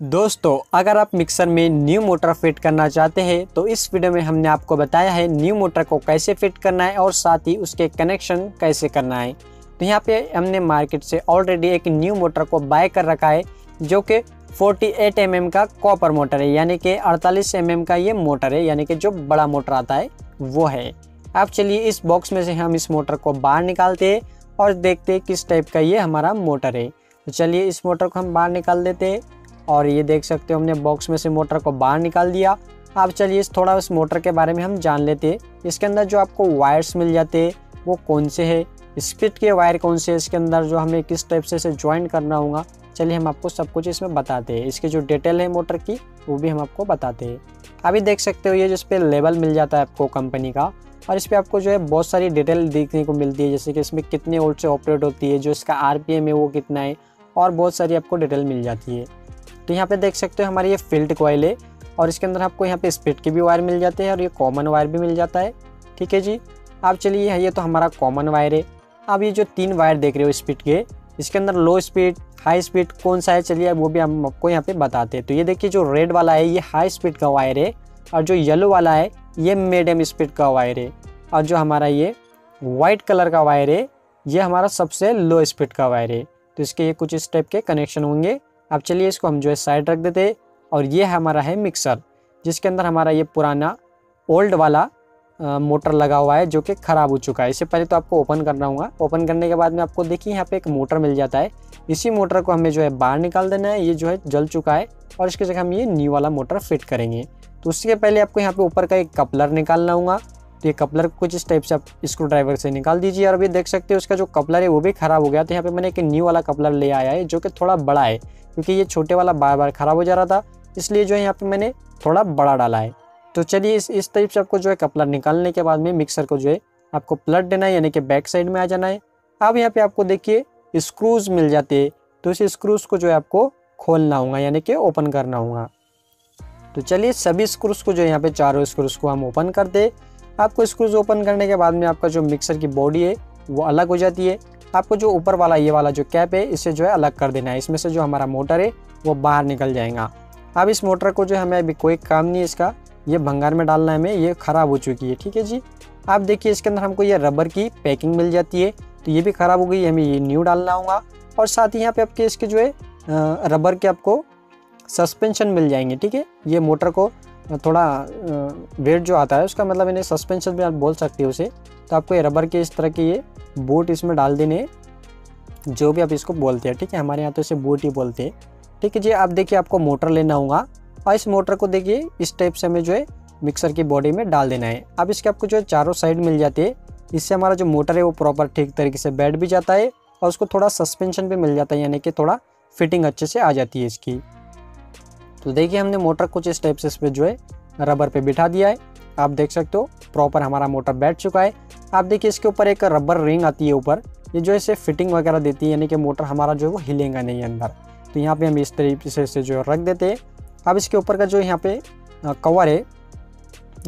दोस्तों, अगर आप मिक्सर में न्यू मोटर फिट करना चाहते हैं तो इस वीडियो में हमने आपको बताया है न्यू मोटर को कैसे फिट करना है और साथ ही उसके कनेक्शन कैसे करना है। तो यहाँ पे हमने मार्केट से ऑलरेडी एक न्यू मोटर को बाय कर रखा है, जो कि 48 एम mm का कॉपर मोटर है, यानी कि 48 एम mm का ये मोटर है, यानी कि जो बड़ा मोटर आता है, वो है। अब चलिए इस बॉक्स में से हम इस मोटर को बाहर निकालते हैं और देखते हैं किस टाइप का ये हमारा मोटर है। तो चलिए इस मोटर को हम बाहर निकाल देते हैं। और ये देख सकते हो हमने बॉक्स में से मोटर को बाहर निकाल दिया। अब चलिए इस थोड़ा उस मोटर के बारे में हम जान लेते हैं। इसके अंदर जो आपको वायर्स मिल जाते वो कौन से है? स्पिट के वायर कौन से इसके अंदर जो हमें किस टाइप से इसे ज्वाइन करना होगा, चलिए हम आपको सब कुछ इसमें बताते हैं। इसकी जो डिटेल है मोटर की, वो भी हम आपको बताते हैं। अभी देख सकते हो ये जिस पे लेबल मिल जाता है आपको कंपनी का, और इस पर आपको जो है बहुत सारी डिटेल देखने को मिलती है, जैसे कि इसमें कितने वोल्ट से ऑपरेट होती है, जो इसका आरपीएम है वो कितना है, और बहुत सारी आपको डिटेल मिल जाती है। तो यहाँ पे देख सकते हो हमारी ये फ़ील्ड कॉयल है और इसके अंदर आपको यहाँ पे स्पीड के भी वायर मिल जाते हैं और ये कॉमन वायर भी मिल जाता है। ठीक है जी? आप चलिए ये तो हमारा कॉमन वायर है। अब ये जो तीन वायर देख रहे हो स्पीड के, इसके अंदर लो स्पीड हाई स्पीड कौन सा है? चलिए वो भी हम आपको यहाँ पे बताते हैं। तो ये देखिए जो रेड वाला है, ये हाई स्पीड का वायर है और जो येलो वाला है, ये मीडियम स्पीड का वायर है। और जो हमारा ये वाइट कलर का वायर है, ये हमारा सबसे लो स्पीड का वायर है। तो इसके ये कुछ इस टाइप के कनेक्शन होंगे। अब चलिए इसको हम जो है साइड रख देते और ये हमारा है मिक्सर जिसके अंदर हमारा ये पुराना ओल्ड वाला मोटर लगा हुआ है जो कि ख़राब हो चुका है। इससे पहले तो आपको ओपन करना होगा। ओपन करने के बाद में आपको देखिए यहाँ पे एक मोटर मिल जाता है। इसी मोटर को हमें जो है बाहर निकाल देना है। ये जो है जल चुका है और इसकी जगह हम ये न्यू वाला मोटर फिट करेंगे। तो उसके पहले आपको यहाँ पे ऊपर का एक कपलर निकालना होगा। तो ये कपलर कुछ इस टाइप से आप स्क्रू ड्राइवर से निकाल दीजिए और अभी देख सकते हो उसका जो कपलर है वो भी ख़राब हो गया। तो यहाँ पे मैंने एक न्यू वाला कपलर ले आया है जो कि थोड़ा बड़ा है, क्योंकि ये छोटे वाला बार बार ख़राब हो जा रहा था, इसलिए जो है यहाँ पे मैंने थोड़ा बड़ा डाला है। तो चलिए इस इस टाइप से आपको जो है कपलर निकालने के बाद में मिक्सर को जो है आपको प्लट देना है, यानी कि बैक साइड में आ जाना है। अब यहाँ पे आपको देखिए स्क्रूज मिल जाते हैं तो इस स्क्रूज को जो है आपको खोलना होगा, यानी कि ओपन करना होगा। तो चलिए सभी स्क्रूज को जो यहाँ पे चारों स्क्रूज को हम ओपन कर दे आपको स्क्रूज ओपन करने के बाद में आपका जो मिक्सर की बॉडी है, वो अलग हो जाती है। आपको जो ऊपर वाला, ये वाला जो कैप है, इसे जो है अलग कर देना है। इसमें से जो हमारा मोटर है, वो बाहर निकल जाएगा। अब इस मोटर को जो हमें अभी कोई काम नहीं है इसका। ये भंगार में डालना है हमें, ये ख़राब हो चुकी है, ठीक है जी? आप देखिए, इसके अंदर हमको ये रबर की पैकिंग मिल जाती है। तो ये भी ख़राब हो गई, हमें ये न्यू डालना होगा। और साथ ही यहाँ पे आपके इसके जो है रबर के आपको सस्पेंशन मिल जाएँगे, ठीक है? ये मोटर को थोड़ा वेट जो आता है, उसका मतलब इन्हें सस्पेंशन भी आप बोल सकते हो उसे। तो आपको ये रबर के इस तरह के ये बूट इसमें डाल देने जो भी आप इसको बोलते हैं, ठीक है? हमारे यहाँ तो इसे बूट ही बोलते हैं। ठीक है जी, आप देखिए आपको मोटर लेना होगा। और इस मोटर को देखिए, इस टाइप से हमें जो है मिक्सर की बॉडी में डाल देना है। अब इसके आपको जो है चारों साइड मिल जाती है। इससे हमारा जो मोटर है, वो प्रॉपर ठीक तरीके से बैठ भी जाता है। और उसको थोड़ा सस्पेंशन भी मिल जाता है, यानी कि थोड़ा फिटिंग अच्छे से आ जाती है इसकी। तो देखिए, हमने मोटर कुछ इस टाइप से इस पर जो है, रबर पे बिठा दिया है। आप देख सकते हो प्रॉपर हमारा मोटर बैठ चुका है। आप देखिए, इसके ऊपर एक रबर रिंग आती है ऊपर। ये जो है, इसे फिटिंग वगैरह देती है, यानी कि मोटर हमारा जो है, वो हिलेगा नहीं अंदर। तो यहाँ पे हम इस तरीके से इसे जो है, रख देते हैं। अब इसके ऊपर का जो यहाँ पे कवर है,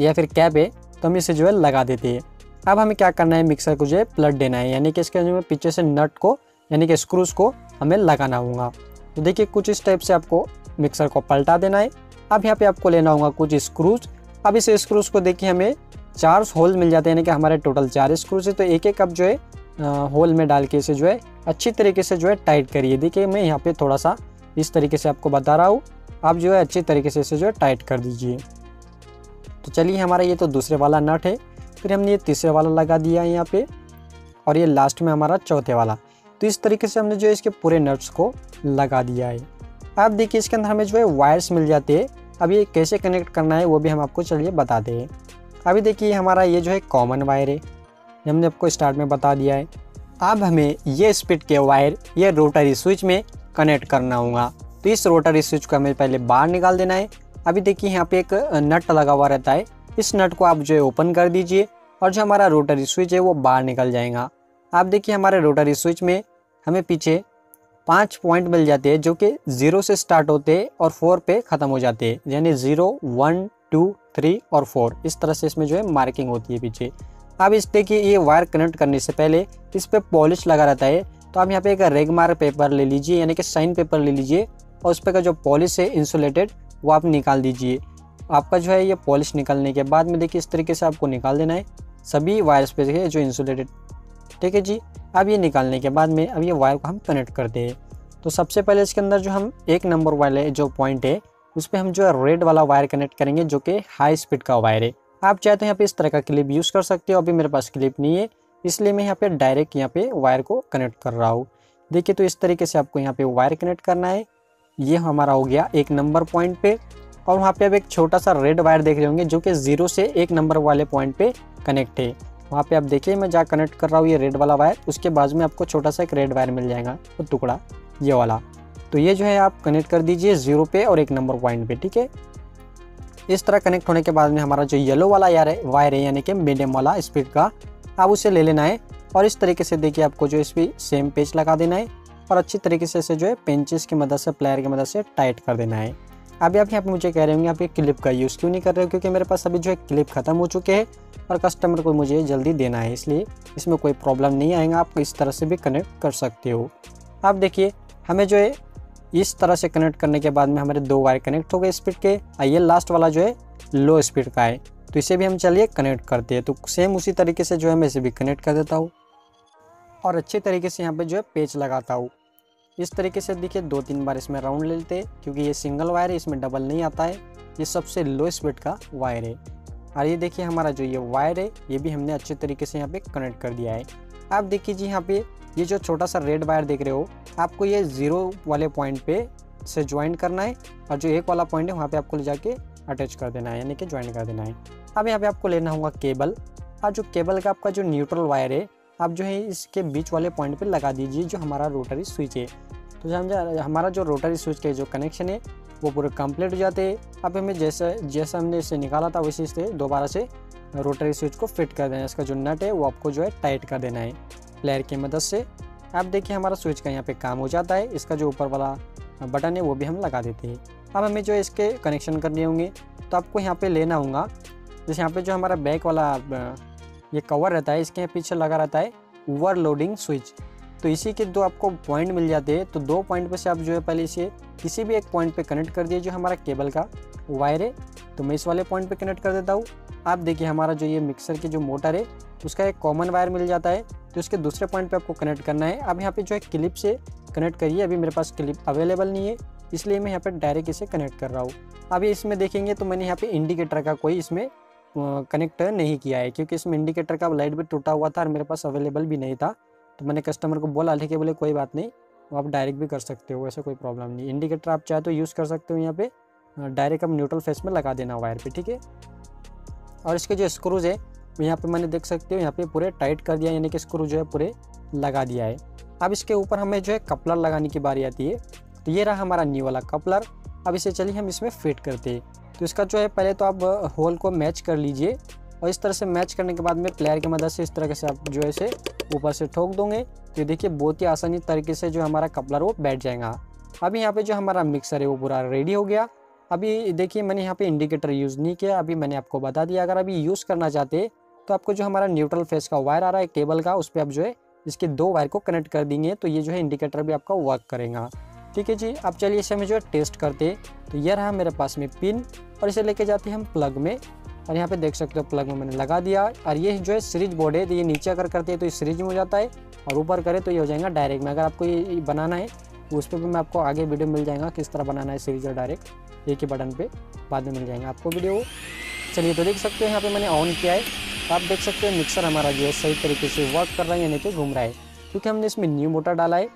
या फिर कैप है तो हम इसे जो है, लगा देते हैं। अब हमें क्या करना है मिक्सर को जो है प्लट देना है। यानी कि इसके जो पीछे से नट को, यानी कि स्क्रूज को हमें लगाना होगा। तो देखिए, कुछ इस टाइप से आपको मिक्सर को पलटा देना है। अब यहाँ पे आपको लेना होगा कुछ स्क्रूज अब इस स्क्रूज को देखिए हमें चार होल मिल जाते हैं, यानी कि हमारे टोटल चार स्क्रूज है। तो एक एक अब जो है होल में डाल के इसे जो है, अच्छी तरीके से जो है टाइट करिए। देखिए मैं यहाँ पे थोड़ा सा इस तरीके से आपको बता रहा हूँ। आप जो है अच्छी तरीके से इसे जो है टाइट कर दीजिए। तो चलिए हमारा ये तो दूसरे वाला नट है। फिर हमने ये तीसरे वाला लगा दिया है यहाँ पे। और ये लास्ट में हमारा चौथे वाला। तो इस तरीके से हमने जो है इसके पूरे नट्स को लगा दिया है। अब देखिए इसके अंदर हमें जो है वायर्स मिल जाते हैं। अब ये कैसे कनेक्ट करना है वो भी हम आपको चलिए बता दें। अभी देखिए हमारा ये जो है कॉमन वायर है। हमने आपको स्टार्ट में बता दिया है। अब हमें ये स्पीड के वायर ये रोटरी स्विच में कनेक्ट करना होगा। तो इस रोटरी स्विच को हमें पहले बाहर निकाल देना है। अभी देखिए यहाँ पे एक नट लगा हुआ रहता है। इस नट को आप जो है ओपन कर दीजिए और जो हमारा रोटरी स्विच है वो बाहर निकल जाएगा। आप देखिए हमारे रोटरी स्विच में हमें पीछे पाँच पॉइंट मिल जाते हैं जो कि ज़ीरो से स्टार्ट होते हैं और फोर पे ख़त्म हो जाते हैं, यानी ज़ीरो वन टू थ्री और फोर इस तरह से इसमें जो है मार्किंग होती है पीछे। अब इस देखिए ये वायर कनेक्ट करने से पहले इस पर पॉलिश लगा रहता है तो आप यहाँ पे एक रेगमार पेपर ले लीजिए, यानी कि साइन पेपर ले लीजिए, और उस पर का जो पॉलिश है इंसुलेटेड वो आप निकाल दीजिए। आपका जो है ये पॉलिश निकालने के बाद में देखिए इस तरीके से आपको निकाल देना है। सभी वायर्स पे जो इंसुलेटेड ठीक है जी? अब ये निकालने के बाद में, अब ये वायर को हम कनेक्ट करते हैं तो सबसे पहले इसके अंदर जो हम एक नंबर वाले जो पॉइंट है, उस पर हम जो है रेड वाला वायर कनेक्ट करेंगे, जो कि हाई स्पीड का वायर है। आप चाहे तो यहाँ पे इस तरह का क्लिप यूज़ कर सकते हो, अभी मेरे पास क्लिप नहीं है, इसलिए मैं यहाँ पे डायरेक्ट यहाँ पे वायर को कनेक्ट कर रहा हूँ। देखिए तो इस तरीके से आपको यहाँ पे वायर कनेक्ट करना है। ये हमारा हो गया एक नंबर पॉइंट पे, और वहाँ पे अब एक छोटा सा रेड वायर देख रहे होंगे, जो कि ज़ीरो से एक नंबर वाले पॉइंट पे कनेक्ट है। वहाँ पे आप देखिए, मैं जहाँ कनेक्ट कर रहा हूँ, ये रेड वाला वायर उसके बाजू में आपको छोटा सा एक रेड वायर मिल जाएगा, वो तो टुकड़ा, ये वाला। तो ये जो है, आप कनेक्ट कर दीजिए ज़ीरो पे और एक नंबर पॉइंट पे, ठीक है? इस तरह कनेक्ट होने के बाद में हमारा जो येलो वाला यार है वायर है, यानी कि मीडियम वाला स्पीड का, आप उसे ले लेना है। और इस तरीके से देखिए, आपको जो इस सेम पेज लगा देना है और अच्छी तरीके से इसे जो है पेंचेस की मदद से प्लेयर की मदद से टाइट कर देना है। अभी आप यहाँ पे मुझे कह रहे होंगे, आप ये क्लिप का यूज़ क्यों नहीं कर रहे हो? क्योंकि मेरे पास अभी जो है क्लिप ख़त्म हो चुके हैं और कस्टमर को मुझे जल्दी देना है, इसलिए इसमें कोई प्रॉब्लम नहीं आएगा। आप इस तरह से भी कनेक्ट कर सकते हो। आप देखिए, हमें जो है इस तरह से कनेक्ट करने के बाद में हमारे दो वायर कनेक्ट हो गए स्पीड के। और ये लास्ट वाला जो है लो स्पीड का है। तो इसे भी हम चलिए कनेक्ट करते हैं। तो सेम उसी तरीके से जो है मैं इसे भी कनेक्ट कर देता हूँ और अच्छे तरीके से यहाँ पे जो है पेच लगाता हूँ। इस तरीके से देखिए दो तीन बार इसमें राउंड ले लेते हैं, क्योंकि ये सिंगल वायर है, इसमें डबल नहीं आता है। ये सबसे लो स्पीड का वायर है। और ये देखिए, हमारा जो ये वायर है, ये भी हमने अच्छे तरीके से यहाँ पे कनेक्ट कर दिया है। आप देखिए जी, यहाँ पे ये जो छोटा सा रेड वायर देख रहे हो, आपको ये ज़ीरो वाले पॉइंट पे से ज्वाइन करना है, और जो एक वाला पॉइंट है, वहाँ पे आपको ले जाके अटैच कर देना है, यानी कि ज्वाइन कर देना है। अब यहाँ पे आपको लेना होगा केबल और जो केबल का आपका जो न्यूट्रल वायर है आप जो है इसके बीच वाले पॉइंट पे लगा दीजिए जो हमारा रोटरी स्विच है। तो जो हमारा जो रोटरी स्विच के जो कनेक्शन है, वो पूरे कंप्लीट हो जाते हैं। अब हमें जैसा जैसा हमने इसे निकाला था वैसे से दोबारा से रोटरी स्विच को फिट कर देना है। इसका जो नट है, वो आपको जो है टाइट कर देना है प्लेयर की मदद से। आप देखिए हमारा स्विच का यहाँ पे काम हो जाता है। इसका जो ऊपर वाला बटन है, वो भी हम लगा देते हैं। अब हमें जो इसके कनेक्शन करने होंगे तो आपको यहाँ पे लेना होगा। जैसे यहाँ पे जो हमारा बैक वाला ये कवर रहता है, इसके पीछे लगा रहता है ओवर लोडिंग स्विच तो इसी के दो आपको पॉइंट मिल जाते हैं। तो दो पॉइंट पर से आप जो है पहले इसे किसी भी एक पॉइंट पे कनेक्ट कर दिए जो हमारा केबल का वायर है। तो मैं इस वाले पॉइंट पे कनेक्ट कर देता हूँ। आप देखिए हमारा जो ये मिक्सर की जो मोटर है, उसका एक कॉमन वायर मिल जाता है। तो उसके दूसरे पॉइंट पे आपको कनेक्ट करना है। अब यहाँ पे जो है क्लिप से कनेक्ट करिए। अभी मेरे पास क्लिप अवेलेबल नहीं है, इसलिए मैं यहाँ पे डायरेक्ट इसे कनेक्ट कर रहा हूँ। अभी इसमें देखेंगे तो मैंने यहाँ पे इंडिकेटर का कोई इसमें कनेक्ट नहीं किया है, क्योंकि इसमें इंडिकेटर का लाइट भी टूटा हुआ था और मेरे पास अवेलेबल भी नहीं था। तो मैंने कस्टमर को बोला लेके बोले, कोई बात नहीं आप डायरेक्ट भी कर सकते हो, ऐसा कोई प्रॉब्लम नहीं। इंडिकेटर आप चाहे तो यूज़ कर सकते हो यहाँ पे। डायरेक्ट आप न्यूट्रल फेस में लगा देना वायर पे, ठीक है? और इसके जो स्क्रूज है, यहाँ पे मैंने देख सकते हो, यहाँ पे पूरे टाइट कर दिया, यानी कि स्क्रू जो है पूरे लगा दिया है। अब इसके ऊपर हमें जो है कपलर लगाने की बारी आती है। तो ये रहा हमारा न्यू वाला कपलर अब इसे चलिए हम इसमें फिट करते तो इसका जो है, पहले तो आप होल को मैच कर लीजिए और इस तरह से मैच करने के बाद में प्लेयर की मदद से इस तरह से आप जो है इसे ऊपर से ठोक दोगे। तो देखिए, बहुत ही आसानी तरीके से जो हमारा कपलर वो बैठ जाएगा। अभी यहाँ पे जो हमारा मिक्सर है, वो पूरा रेडी हो गया। अभी देखिए, मैंने यहाँ पे इंडिकेटर यूज़ नहीं किया। अभी मैंने आपको बता दिया, अगर अभी यूज़ करना चाहते तो आपको जो हमारा न्यूट्रल फेस का वायर आ रहा है केबल का, उस पर आप जो है, इसके दो वायर को कनेक्ट कर देंगे। तो ये जो है इंडिकेटर भी आपका वर्क करेगा। ठीक है जी, अब चलिए इसे हमें जो है टेस्ट करते हैं। तो ये रहा मेरे पास में पिन और इसे लेके जाते हैं हम प्लग में। और यहाँ पे देख सकते हो प्लग में मैंने लगा दिया और ये जो है सीरीज़ बोर्ड है तो ये नीचे अगर करते हैं तो ये सीरीज़ में हो जाता है। और ऊपर करे तो ये हो जाएगा डायरेक्ट में अगर आपको ये बनाना है तो उस पर भी मैं आपको आगे वीडियो मिल जाएगा किस तरह बनाना है सीरीज़ और डायरेक्ट एक ही बटन पर बाद में मिल जाएगा आपको वीडियो चलिए तो देख सकते हो यहाँ पर मैंने ऑन किया है। आप देख सकते हो मिक्सर हमारा जो है सही तरीके से वर्क कर रहा है, यानी कि घूम रहा है। क्योंकि हमने इसमें न्यू मोटर डाला है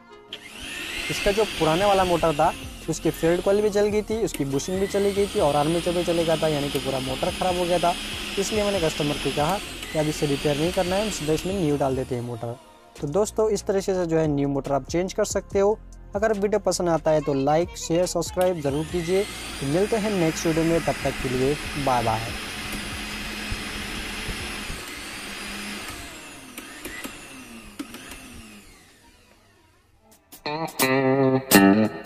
इसका जो पुराने वाला मोटर था, उसकी फ़ील्ड कॉल भी चल गई थी, उसकी बुशिंग भी चली गई थी और आर्मेचर भी चले गया था, यानी कि पूरा मोटर ख़राब हो गया था। इसलिए मैंने कस्टमर को कहा कि अब इसे रिपेयर नहीं करना है, हम सीधा इसमें न्यू डाल देते हैं मोटर तो दोस्तों, इस तरीके से जो है न्यू मोटर आप चेंज कर सकते हो। अगर वीडियो पसंद आता है तो लाइक शेयर सब्सक्राइब ज़रूर कीजिए। तो मिलते हैं नेक्स्ट वीडियो में, तब तक के लिए बाय बाय Mm-hmm.